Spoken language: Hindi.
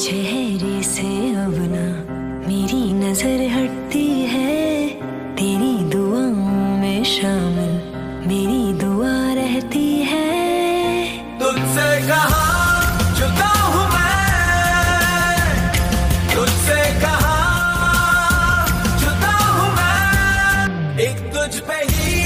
चेहरे से अब ना मेरी नज़र हटती है। तेरी दुआओं में शामिल मेरी दुआ रहती है। तुझसे कहा तुझ पे ही